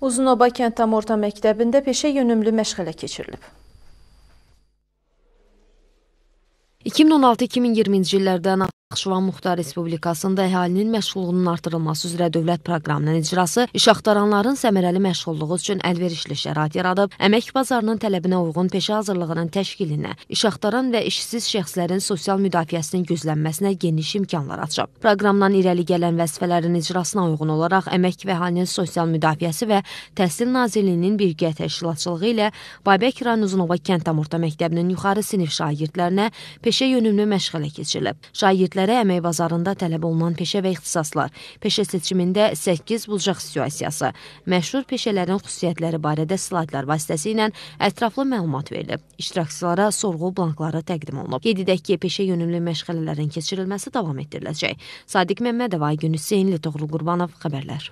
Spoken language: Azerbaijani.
Uzunoba kənd tam orta məktəbində peşə yönümlü məşğələ keçirilib. 2016-2020-ci illərdə Naxçıvan Muxtar Respublikasında əhalinin məşğulluğunun artırılması üzrə dövlət proqramının icrası iş axtaranların səmərəli məşğulluğu üçün əlverişli şərait yaradıb, əmək bazarının tələbinə uyğun peşə hazırlığının təşkilinə, iş axtaran və işsiz şəxslərin sosial müdafiəsinin güclənməsinə geniş imkanlar açıb. Proqramdan irəli gələn vəzifələrin icrasına uyğun olaraq Əmək və Əhalinin Sosial Müdafiəsi və Təhsil Nazirliyinin birgə təşkilatçılığı ilə Babək rayon Uzunova kənd tam orta məktəbinin yuxarı sinif şagirdlərinə peşə yönümlü məşğələ keçirilib. Şagirdlər şagirdlərə əmək bazarında tələb olunan peşə və ixtisaslar, peşə seçimində 8 bucaq situasiyası, məşhur peşələrin xüsusiyyətləri barədə slaydlar vasitəsilə ətraflı məlumat verilib. İştirakçılara sorğu blankları təqdim olunub. Qeyd edək ki, peşə yönümlü məşğələlərin keçirilməsi davam etdiriləcək. Sadiq Məmmədov, Aygün Hüseynli, Toğrul Qurbanov xəbərlər.